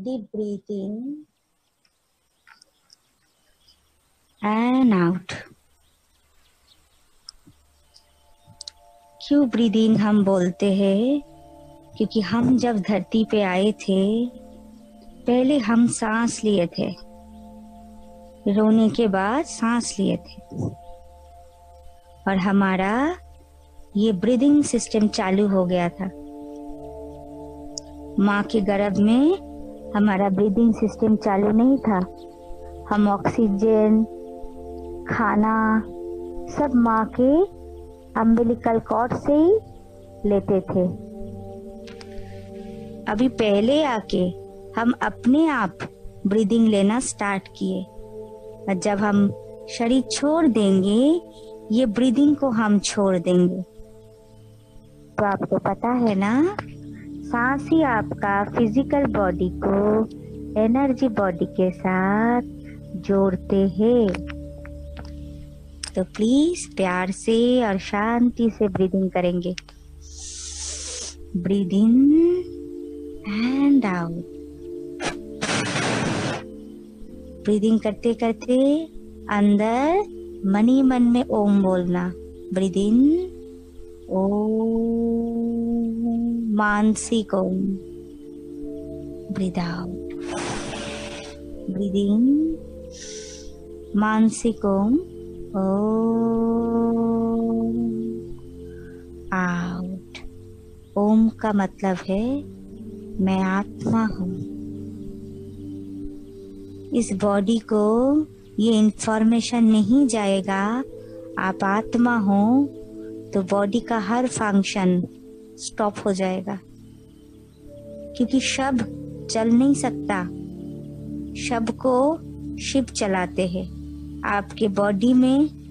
deep breathing. And out. क्यों breathing हम बोलते हैं क्योंकि हम जब धरती पे आए थे पहले हम सांस लिए थे। रोने के बाद सांस लिए थे। और हमारा ये ब्रीदिंग सिस्टम चालू हो गया था। माँ के गर्भ में हमारा ब्रीदिंग सिस्टम चालू नहीं था। हम ऑक्सीजन खाना, सब माँ के अम्बिलिकल कॉर्ड से ही लेते थे। अभी पहले आके हम अपने आप ब्रीदिंग लेना स्टार्ट किए। और जब हम शरीर छोड़ देंगे, ये ब्रीदिंग को हम छोड़ देंगे। तो आपको पता है ना सांस ही आपका फ़िज़िकल बॉडी को एनर्जी बॉडी के साथ जोड़ते हैं। तो प्लीज़ प्यार से और शांति से ब्रीदिंग करेंगे। ब्रीदिंग एंड आउट ब्रीदिंग करते करते अंदर मनी मन में ओम बोलना। ब्रीदिंग ओम। मानसिक ओम ब्रीद आउट ब्रीदिंग मानसिक ओम आउट ओम का मतलब है मैं आत्मा हूँ इस बॉडी को ये इंफॉर्मेशन नहीं जाएगा। आप आत्मा हो तो बॉडी का हर फ़ंक्शन स्टॉप हो जाएगा। क्योंकि शब चल नहीं सकता। शब को शिव चलाते हैं। आपके बॉडी में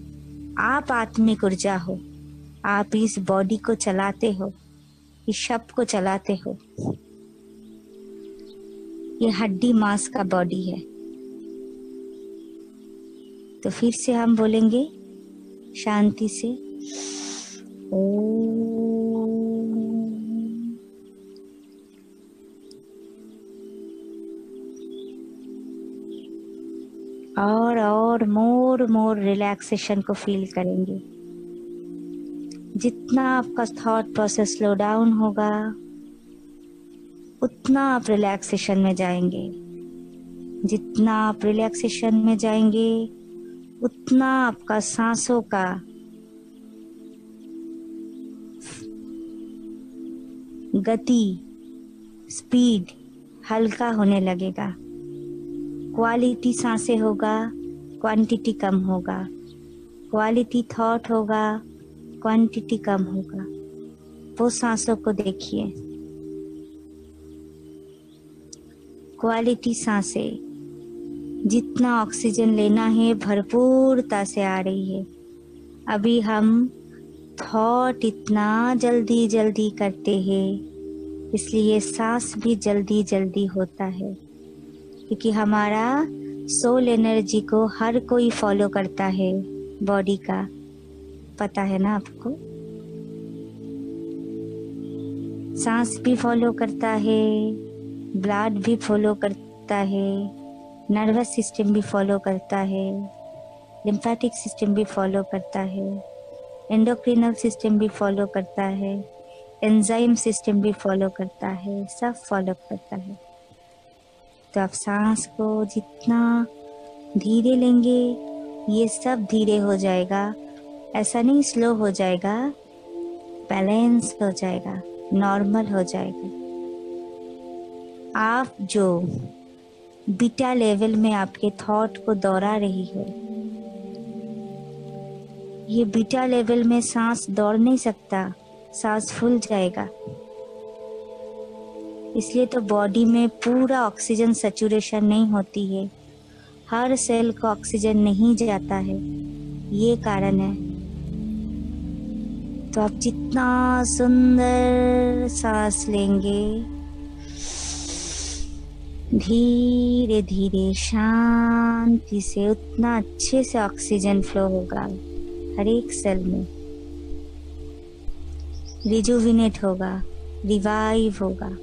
आप आत्मिक ऊर्जा हो। आप इस बॉडी को चलाते हो। इस शब को चलाते हो। ये हड्डी मांस का बॉडी है। तो फिर से हम बोलेंगे शांति से। और और मोर मोर रिलैक्सेशन को फील करेंगे। जितना आपका थॉट प्रोसेस स्लो डाउन होगा, उतना आप रिलैक्सेशन में जाएँगे। जितना आप रिलैक्सेशन में जाएँगे, उतना आपका सांसों का गति स्पीड हल्का होने लगेगा। क्वालिटी साँसें होगा क्वांटिटी कम होगा। क्वालिटी थॉट होगा क्वांटिटी कम होगा। वो सांसों को देखिए। क्वालिटी साँसें। जितना ऑक्सीजन लेना है, भरपूरता से आ रही है। अभी हम थॉट इतना जल्दी जल्दी करते हैं, इसलिए सांस भी जल्दी जल्दी होता है। क्योंकि हमारा सोल एनर्जी को हर कोई फॉलो करता है बॉडी का। पता है ना आपको? सांस भी फॉलो करता है ब्लड भी फॉलो करता है नर्वस सिस्टम भी फॉलो करता है लिम्फेटिक सिस्टम भी फॉलो करता है एंडोक्रिनल सिस्टम भी फॉलो करता है एंजाइम सिस्टम भी फॉलो करता है, सब फॉलो करता है। तो आप सांस को जितना धीरे लेंगे, ये सब धीरे हो जाएगा। ऐसा नहीं स्लो हो जाएगा। बैलेंस हो जाएगा। नॉर्मल हो जाएगा। आप जो बीटा लेवल में आपके थॉट को दौड़ा रही हो, ये बीटा लेवल में सांस दौड़ नहीं सकता। सांस फूल जाएगा। इसलिए तो बॉडी में पूरा ऑक्सीजन सेचुरेशन नहीं होती है। हर सेल को ऑक्सीजन नहीं जाता है। ये कारण है। तो आप जितना सुंदर सांस लेंगे, धीरे धीरे शांति से उतना अच्छे से ऑक्सीजन फ्लो होगा हर एक सेल में। रिजुविनेट होगा रिवाइव होगा।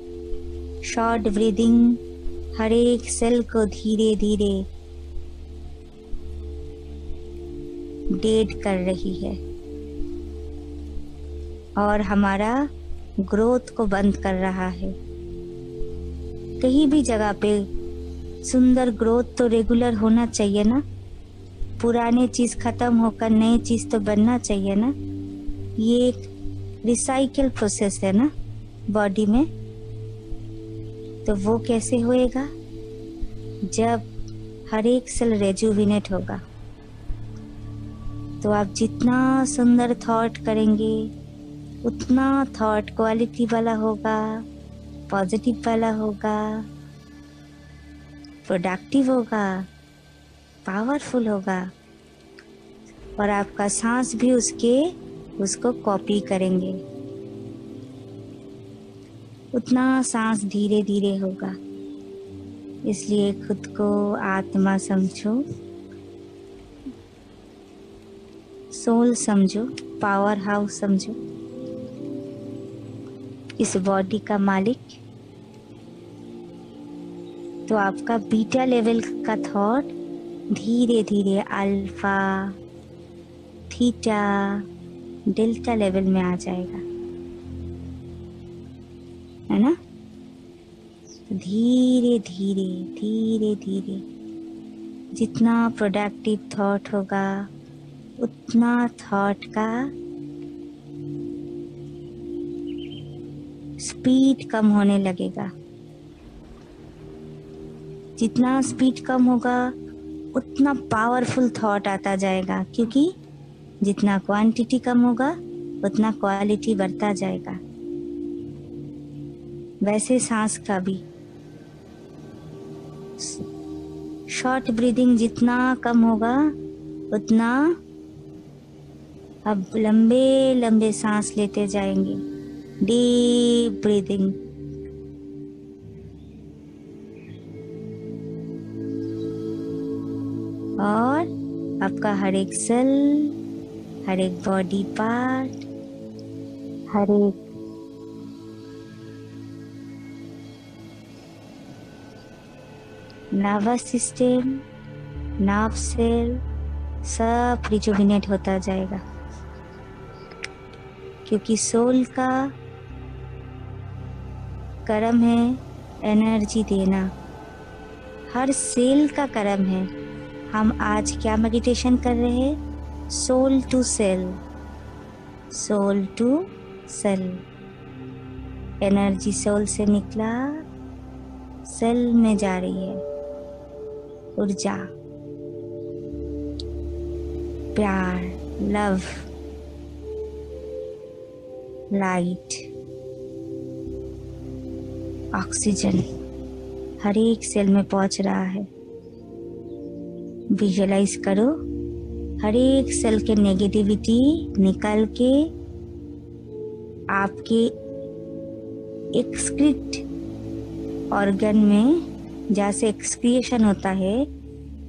शॉर्ट ब्रीदिंग हर एक सेल को धीरे धीरे डेड कर रही है। और हमारा ग्रोथ को बंद कर रहा है। कहीं भी जगह पे सुंदर ग्रोथ तो रेगुलर होना चाहिए ना? पुराने चीज़ खत्म होकर नए चीज़ तो बनना चाहिए ना? ये एक रिसाइकल प्रोसेस है ना? बॉडी में? तो वो कैसे होएगा? जब हर एक सेल रेजुविनेट होगा। तो आप जितना सुंदर थॉट करेंगे, उतना थॉट क्वालिटी वाला होगा पॉजिटिव वाला होगा प्रोडक्टिव होगा पावरफुल होगा। और आपका सांस भी उसके, उसको कॉपी करेंगे। उतना सांस धीरे धीरे होगा। इसलिए खुद को आत्मा समझो। सोल समझो, पावर हाउस समझो। इस बॉडी का मालिक। तो आपका बीटा लेवल का थॉट धीरे धीरे अल्फ़ा, थीटा, डेल्टा लेवल में आ जाएगा। है ना? धीरे धीरे धीरे धीरे। जितना प्रोडक्टिव थॉट होगा, उतना थॉट का स्पीड कम होने लगेगा। जितना स्पीड कम होगा, उतना पावरफुल थॉट आता जाएगा, क्योंकि जितना क्वांटिटी कम होगा, उतना क्वालिटी बढ़ता जाएगा। वैसे सांस का भी। शॉर्ट ब्रीदिंग जितना कम होगा, उतना अब लंबे लंबे सांस लेते जाएँगे। डीप ब्रीदिंग और आपका हर एक सेल हर एक बॉडी पार्ट हर एक नर्वस सिस्टम नर्व सेल सब रिजुविनेट होता जाएगा। क्योंकि सोल का कर्म है एनर्जी देना। हर सेल का कर्म है। हम आज क्या मेडिटेशन कर रहे हैं? Soul to cell soul to cell energy soul से निकला सेल में जा रही है। ऊर्जा, प्यार लव लाइट ऑक्सीजन हर एक सेल में पहुँच रहा है। विजुअलाइज करो, हर एक सेल के नेगेटिविटी निकल के आपके एक्सक्रिट ऑर्गन में जहाँ से एक्सक्रिएशन होता है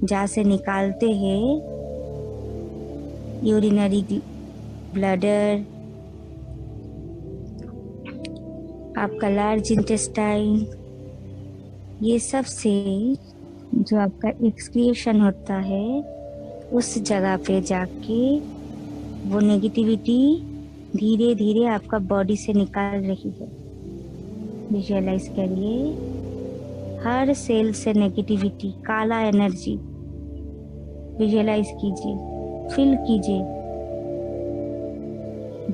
जहाँ से निकालते हैं यूरिनरी ब्लडर आपका लार्ज इंटेस्टाइन ये सबसे जो आपका एक्सक्रिएशन होता है, उस जगह पे जाके वो नेगेटिविटी धीरे धीरे आपका बॉडी से निकाल रही है। विजुअलाइज करिए। हर सेल से नेगेटिविटी काला एनर्जी विजुअलाइज कीजिए फील कीजिए.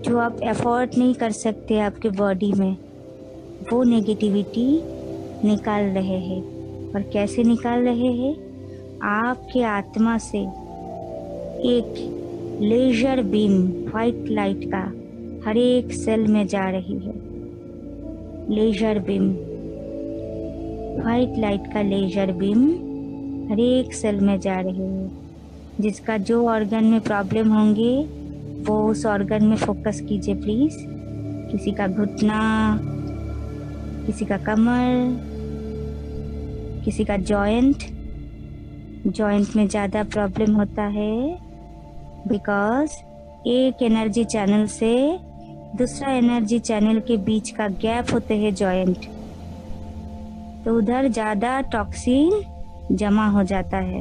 जो आप एफोर्ड नहीं कर सकते आपके बॉडी में, वो नेगेटिविटी निकाल रहे हैं. और कैसे निकाल रहे हैं? आपके आत्मा से एक लेजर बीम व्हाइट लाइट का, हर एक सेल में जा रही है. लेजर बीम व्हाइट लाइट का लेजर बीम हर एक सेल में जा रही है। जिसका जो ऑर्गन में प्रॉब्लम होंगे, वो उस ऑर्गन में फोकस कीजिए प्लीज़ किसी का घुटना, किसी का कमर, किसी का जॉइंट जॉइंट में ज़्यादा प्रॉब्लम होता है बिकॉज़ एक एनर्जी चैनल से दूसरा एनर्जी चैनल के बीच का गैप होते हैं जॉइंट तो उधर ज़्यादा टॉक्सिन जमा हो जाता है।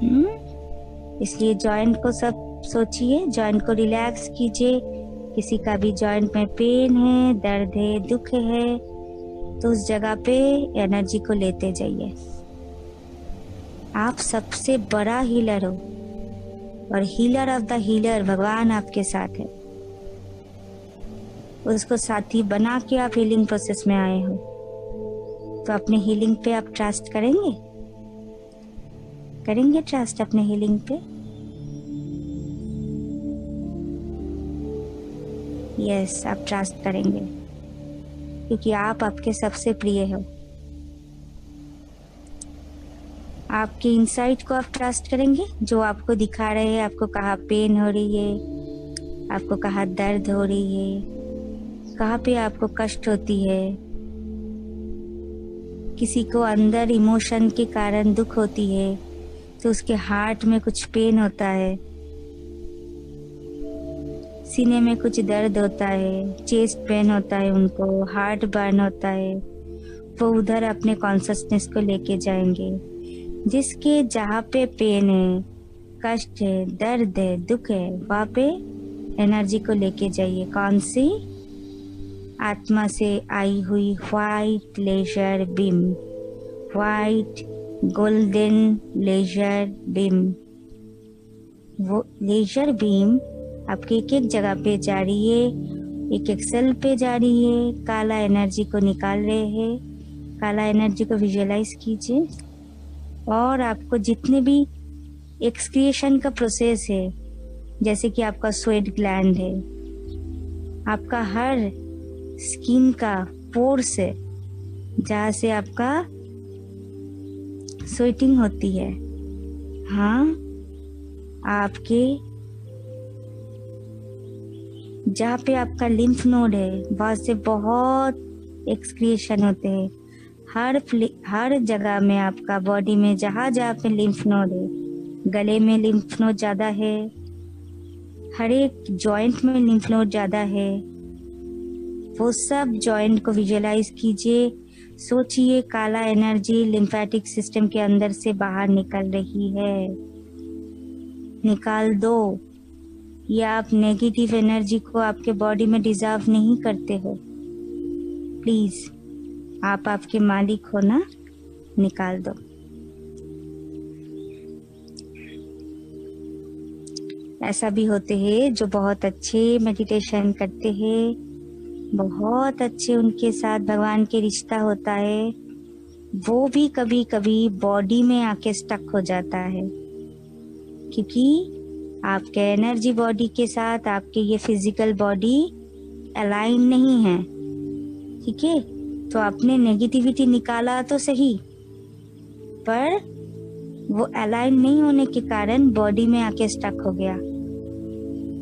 हम्म इसलिए जॉइंट को सब सोचिए जॉइंट को रिलैक्स कीजिए। किसी का भी जॉइंट में पेन है, दर्द है, दुख है तो उस जगह पे एनर्जी को लेते जाइए। आप सबसे बड़ा हीलर हो और हीलर ऑफ़ द हीलर भगवान आपके साथ है। उसको साथी बना के आप हीलिंग प्रोसेस में आए हो। तो अपने हीलिंग पे आप ट्रस्ट करेंगे? करेंगे ट्रस्ट अपने हीलिंग पे? यस आप ट्रस्ट करेंगे। क्योंकि आप आपके सबसे प्रिय हो। आपके इंसाइट को आप ट्रस्ट करेंगे? जो आपको दिखा रहे हैं, आपको कहा पेन हो रही है, आपको कहा दर्द हो रही है कहाँ पे आपको कष्ट होती है? किसी को अंदर इमोशन के कारण दुख होती है तो उसके हार्ट में कुछ पेन होता है। सीने में कुछ दर्द होता है चेस्ट पेन होता है उनको हार्ट बर्न होता है, वो उधर अपने कॉन्सियसनेस को लेके जाएँगे। जिसके जहाँ पे पेन है, कष्ट है, दर्द है, दुख है, वहाँ पे एनर्जी को लेके जाइए। कौन सी? आत्मा से आई हुई white laser beam white golden laser beam वो लेजर बीम आपके एक एक जगह पे जा रही है एक एक सेल पे जा रही है, काला एनर्जी को निकाल रहे हैं। काला एनर्जी को विजुअलाइज कीजिए। और आपको जितने भी एक्सक्रिएशन का प्रोसेस है, जैसे कि आपका स्वेट ग्लैंड है, आपका हर स्किन का पोर्स है, जहाँ से आपका स्वेटिंग होती है। हाँ आपके, जहाँ पे आपका लिम्फ नोड है, वहाँ से बहुत एक्सक्रिएशन होते हैं। हर हर जगह में आपका बॉडी में जहाँ जहाँ पे लिम्फ नोड है, गले में लिम्फ नोड ज़्यादा है, हर एक जॉइंट में लिम्फ नोड ज़्यादा है। वो सब जॉइंट को विजुअलाइज कीजिए। सोचिए, काला एनर्जी लिम्फेटिक सिस्टम के अंदर से बाहर निकल रही है। निकाल दो। या आप नेगेटिव एनर्जी को आपके बॉडी में डिजर्व नहीं करते हो। प्लीज़ आप आपके मालिक हो ना? निकाल दो। ऐसा भी होते हैं जो बहुत अच्छे मेडिटेशन करते हैं। बहुत अच्छे उनके साथ भगवान के रिश्ता होता है। वो भी कभी कभी बॉडी में आके स्टक हो जाता है। क्योंकि आपके एनर्जी बॉडी के साथ आपके ये फ़िज़िकल बॉडी अलाइन नहीं है। ठीक है? तो आपने नेगेटिविटी निकाला तो सही। पर वो अलाइन नहीं होने के कारण बॉडी में आके स्टक हो गया।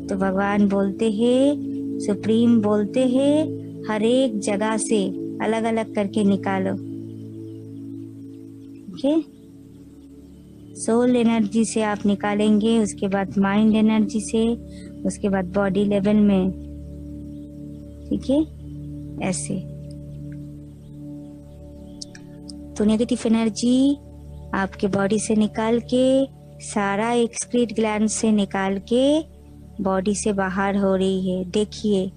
तो भगवान बोलते हैं सुप्रीम बोलते हैं, हर एक जगह से अलग अलग करके निकालो। है सोल एनर्जी से आप निकालेंगे, उसके बाद माइंड एनर्जी से, उसके बाद बॉडी लेवल में। ठीक है? ऐसे। तो नेगेटिव एनर्जी आपके बॉडी से निकाल के, सारा एक्सक्रीट ग्लैंड से निकाल के बॉडी से बाहर हो रही है। देखिए,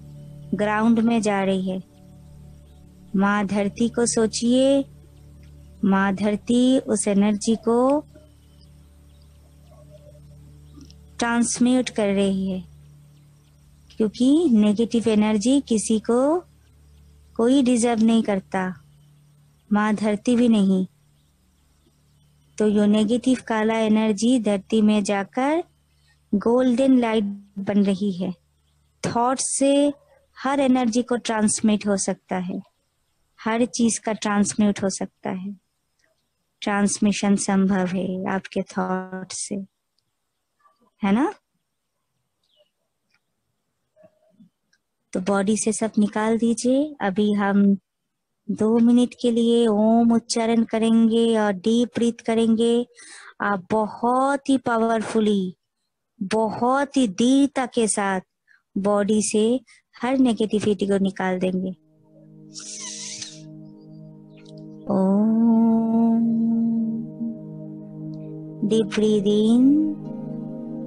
ग्राउंड में जा रही है। माँ धरती को सोचिए। माँ धरती उस एनर्जी को ट्रांसम्यूट कर रही है, क्योंकि नेगेटिव एनर्जी किसी को कोई डिजर्व नहीं करता। माँ धरती भी नहीं। तो यो नेगेटिव काला एनर्जी धरती में जाकर गोल्डन लाइट बन रही है। थॉट से हर एनर्जी को ट्रांसमिट हो सकता है। हर चीज़ का ट्रांसम्यूट हो सकता है। ट्रांसमिशन संभव है आपके थॉट से। है ना? तो बॉडी से सब निकाल दीजिए। अभी हम दो मिनट के लिए ओम उच्चारण करेंगे और डीप ब्रीथ करेंगे। आप बहुत ही पावरफुली बहुत ही दीता के साथ बॉडी से हर नेगेटिविटी को निकाल देंगे। ओम। डीप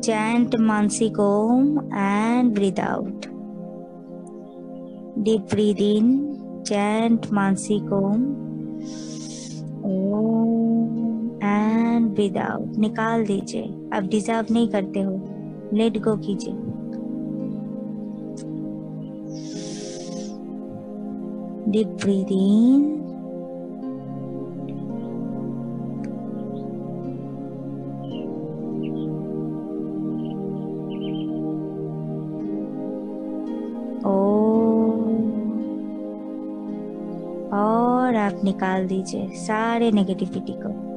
चैंट मानसिक Om and breathe out deep breathing chant मानसिक ओम ओम। Om and निकाल दीजिए। अब डिजर्व नहीं करते हो। लेट गो कीजिए। Deep breathe in और आप निकाल दीजिए सारे नेगेटिविटी को।